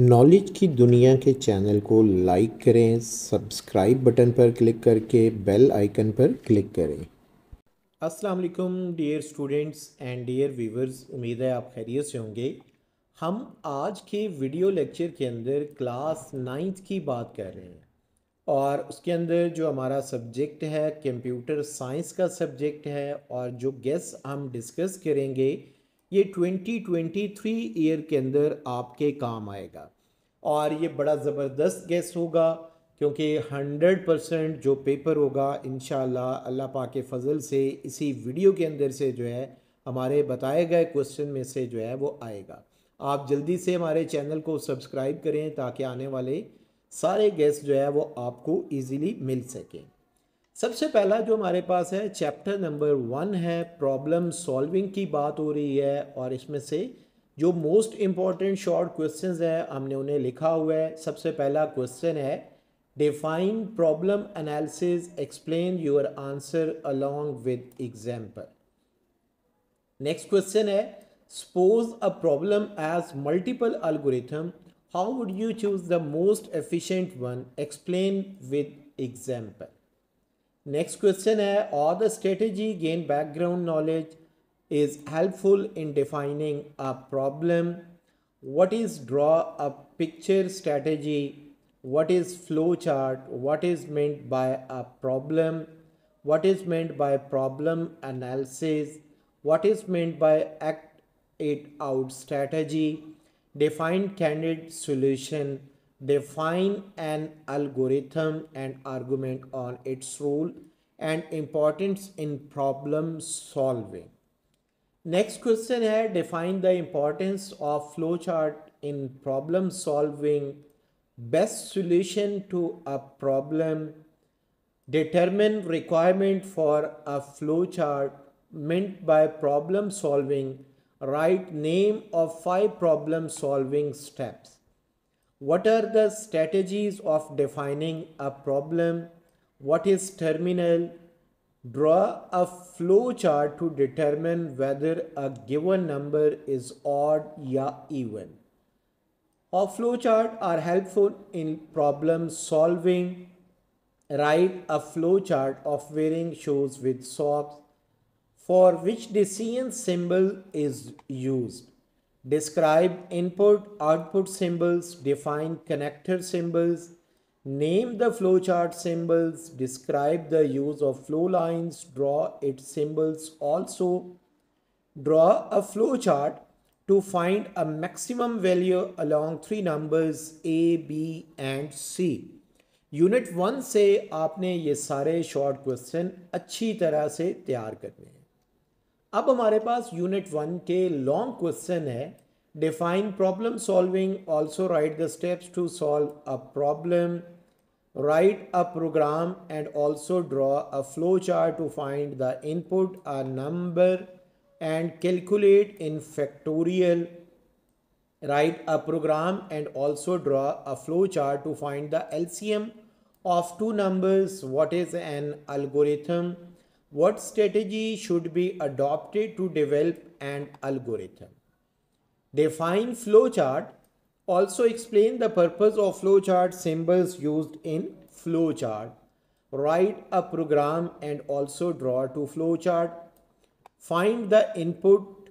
Knowledge की दुनिया के चैनल को लाइक करें, सब्सक्राइब बटन पर क्लिक करके बेल आइकन पर क्लिक करें। अस्सलाम वालेकुम, dear students and dear viewers, उम्मीद है आप खैरियत से होंगे। हम आज के वीडियो लेक्चर के अंदर क्लास नाइन्थ की बात कर रहे हैं और उसके अंदर जो हमारा सब्जेक्ट है, कंप्यूटर साइंस का सब्जेक्ट है और जो गेस हम डिस्कस करेंगे ये 2023 ईयर के अंदर आपके काम आएगा। और ये बड़ा ज़बरदस्त गेस होगा, क्योंकि 100 परसेंट जो पेपर होगा इन अल्लाह पाक के फ़ज़ल से इसी वीडियो के अंदर से जो है, हमारे बताए गए क्वेश्चन में से जो है वो आएगा। आप जल्दी से हमारे चैनल को सब्सक्राइब करें, ताकि आने वाले सारे गेस्ट जो है वो आपको इजीली मिल सकें। सबसे पहला जो हमारे पास है चैप्टर नंबर वन है प्रॉब्लम सॉल्विंग की बात हो रही है और इसमें से जो मोस्ट इंपॉर्टेंट शॉर्ट क्वेश्चंस है, हमने उन्हें लिखा हुआ है। सबसे पहला क्वेश्चन है define problem analysis explain your answer along with example next question है suppose a problem has multiple algorithm, how would you choose the most efficient one? Explain with example. Next question hai or the strategy gain background knowledge is helpful in defining a problem? What is draw a picture strategy? What is flow chart? What is meant by a problem? What is meant by problem analysis? What is meant by act it out strategy? Define candidate solution, define an algorithm and argument on its role and importance in problem solving. Next question here, define the importance of flowchart in problem solving, best solution to a problem, determine requirement for a flowchart meant by problem solving write name of five problem solving steps. What are the strategies of defining a problem? What is terminal? Draw a flow chart to determine whether a given number is odd or even. A flow chart are helpful in problem solving. Write a flow chart of wearing shoes with socks for which decision symbol is used. Describe input output symbols, define connector symbols, name the flowchart symbols, describe the use of flow lines, draw its symbols. Also, draw a flowchart to find a maximum value along three numbers A, B and C. Unit one से आपने ये सारे short question अच्छी तरह से तैयार करने हैं अब हमारे पास यूनिट वन के लॉन्ग क्वेश्चन है। Define problem solving also write the steps to solve a problem write a program and also draw a flow chart to find the input a number and calculate in factorial write a program and also draw a flow chart to find the LCM of two numbers what is an algorithm what strategy should be adopted to develop an algorithm. Define flowchart. Also explain the purpose of flowchart symbols used in flowchart. Write a program and also draw to flowchart. Find the input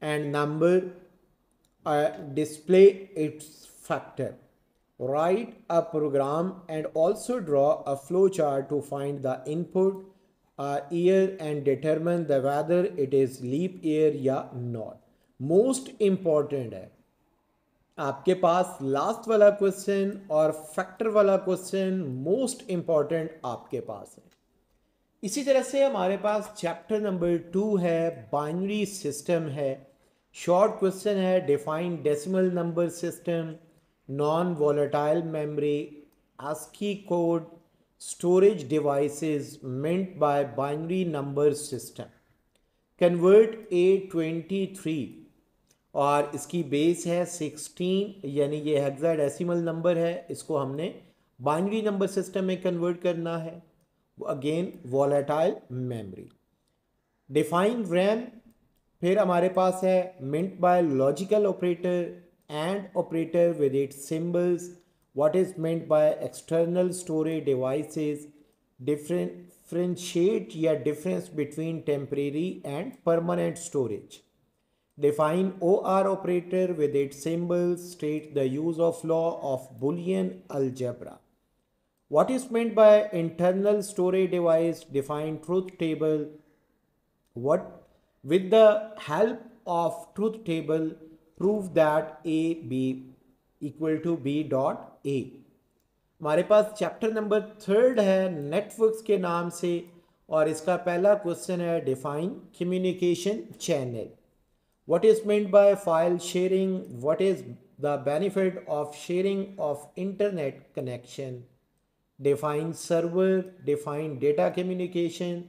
and number. Uh, display its factor. Write a program and also draw a flowchart to find the input year and determine the whether it is leap year या not most important है। आपके पास last वाला question और factor वाला question most important आपके पास है। इसी तरह से हमारे पास चैप्टर नंबर टू है बाइनरी सिस्टम है। शॉर्ट क्वेश्चन है define decimal number system non volatile memory ASCII code storage devices meant by binary number system. Convert A23 और इसकी बेस है 16 यानी ये हेक्साडेसिमल नंबर है इसको हमने बाइनरी नंबर सिस्टम में कन्वर्ट करना है। Again volatile memory define RAM फिर हमारे पास है meant by logical operator and operator with its symbols, what is meant by external storage devices, differentiate या difference between temporary and permanent storage. Define OR operator with its symbols, state the use of law of Boolean algebra. What is meant by internal storage device? Define truth table. What with the help of truth table prove that A B equal to B dot A हमारे पास chapter number third है networks के नाम से और इसका पहला question है define communication channel what is meant by file sharing what is the benefit of sharing of internet connection define server define data communication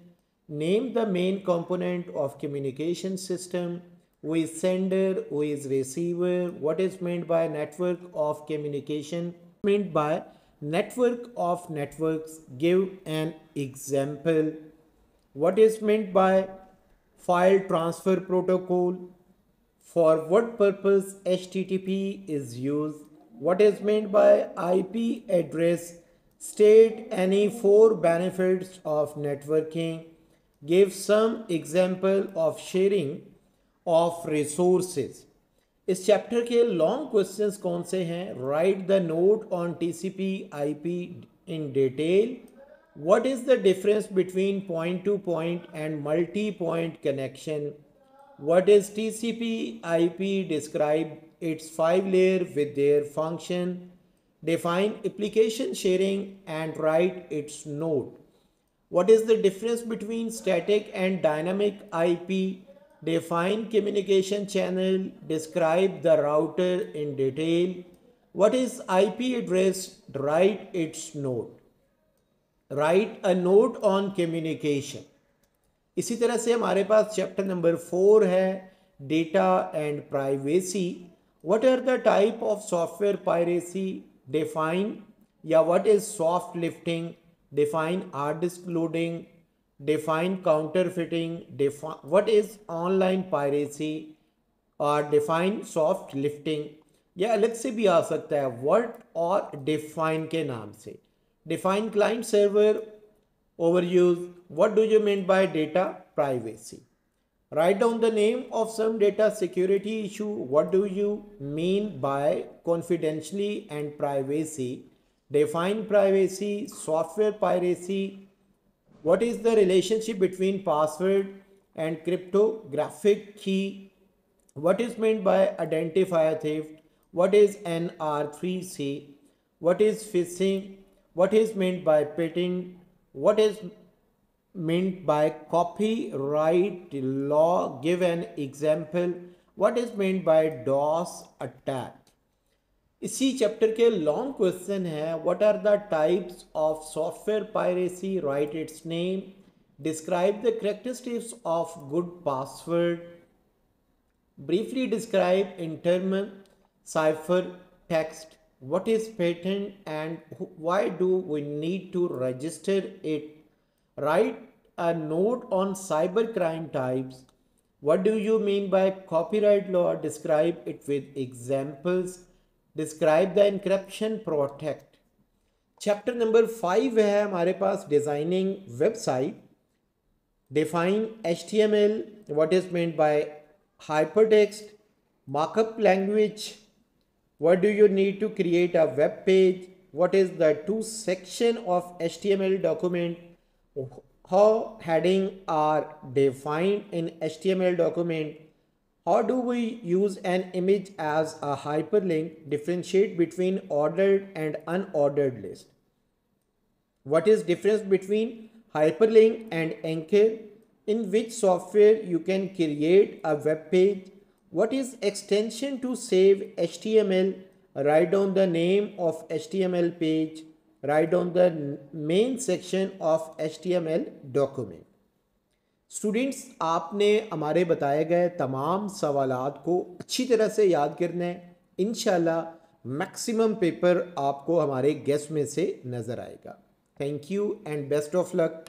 name the main component of communication system, who is sender, who is receiver, what is meant by network of communication, meant by network of networks, give an example, what is meant by file transfer protocol, for what purpose HTTP is used, what is meant by IP address? State any four benefits of networking. Give some example of sharing of resources. इस chapter के long questions कौन से हैं write the note on TCP IP in detail what is the difference between point to point and multi point connection what is tcp ip describe its five layer with their function Define application sharing and write its node. What is the difference between static and dynamic IP? Define communication channel. Describe the router in detail. What is IP address? Write its node. Write a note on communication. इसी तरह से हमारे पास chapter number four है data and privacy what are the type of software piracy define yeah what is soft lifting define hard disk loading define counterfeiting define what is online piracy or define soft lifting या अलग से भी आ सकता है word और define के नाम से define client server over use what do you mean by data privacy Write down the name of some data security issue. What do you mean by confidentially and privacy? Define privacy, software piracy. what is the relationship between password and cryptographic key? What is meant by identifier theft? What is NR3C? What is phishing? What is meant by petting? What is meant by copyright law give an example what is meant by DOS attack इसी chapter के long question है what are the types of software piracy write its name describe the characteristics of good password briefly describe in term cipher text what is patent and why do we need to register it write a note on cyber crime types what do you mean by copyright law describe it with examples Describe the encryption protect. Chapter number five है हमारे पास designing website. Define HTML. What is meant by hypertext? Markup language. What do you need to create a web page? What is the two section of HTML document? how heading are defined in HTML document. How do we use an image as a hyperlink? Differentiate between ordered and unordered list. What is difference between hyperlink and anchor? In which software you can create a web page? What is extension to save HTML? Write down the name of HTML page write down the main section of HTML document. Students आपने हमारे बताए गए तमाम सवाल को अच्छी तरह से याद करना है। इन मैक्सिमम पेपर आपको हमारे गेस्ट में से नज़र आएगा। Thank you and best of luck